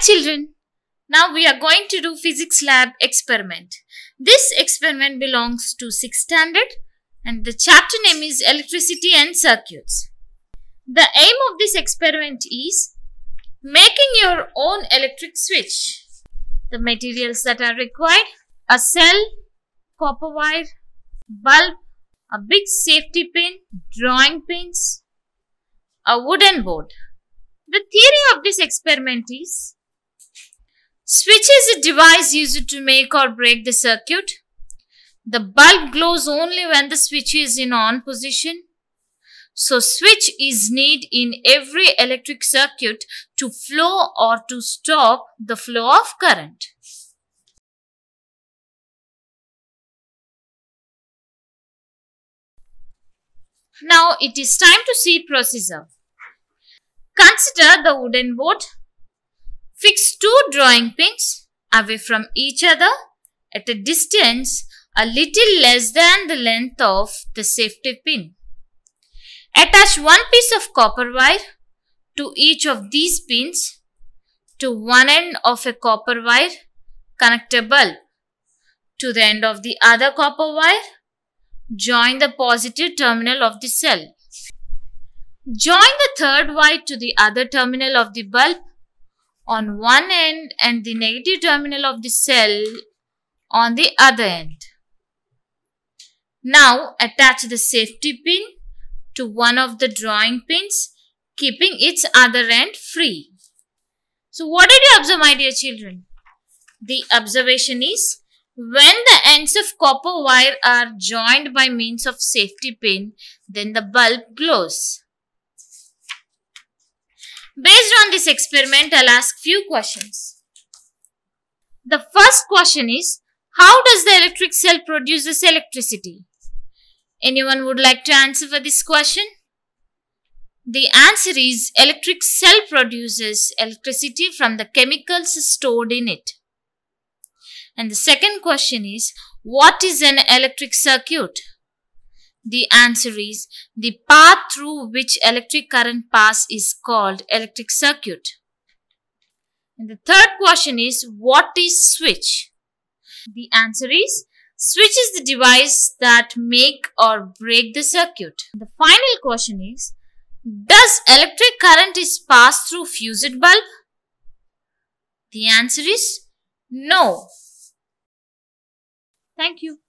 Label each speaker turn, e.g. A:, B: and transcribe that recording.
A: children. Now we are going to do physics lab experiment. This experiment belongs to 6th standard and the chapter name is electricity and circuits. The aim of this experiment is making your own electric switch. The materials that are required a cell, copper wire, bulb, a big safety pin, drawing pins, a wooden board. The theory of this experiment is Switch is a device used to make or break the circuit. The bulb glows only when the switch is in on position. So switch is need in every electric circuit to flow or to stop the flow of current. Now it is time to see procedure. Consider the wooden board. Fix two drawing pins away from each other at a distance a little less than the length of the safety pin. Attach one piece of copper wire to each of these pins. To one end of a copper wire, connect a bulb. To the end of the other copper wire, join the positive terminal of the cell. Join the third wire to the other terminal of the bulb on one end and the negative terminal of the cell on the other end. Now attach the safety pin to one of the drawing pins, keeping its other end free. So what did you observe my dear children? The observation is when the ends of copper wire are joined by means of safety pin, then the bulb glows. Based on this experiment, I'll ask few questions. The first question is, how does the electric cell produce produces electricity? Anyone would like to answer for this question? The answer is electric cell produces electricity from the chemicals stored in it. And the second question is, what is an electric circuit? The answer is, the path through which electric current pass is called electric circuit. And the third question is, what is switch? The answer is, switch is the device that make or break the circuit. The final question is, does electric current is passed through fused bulb? The answer is no. Thank you.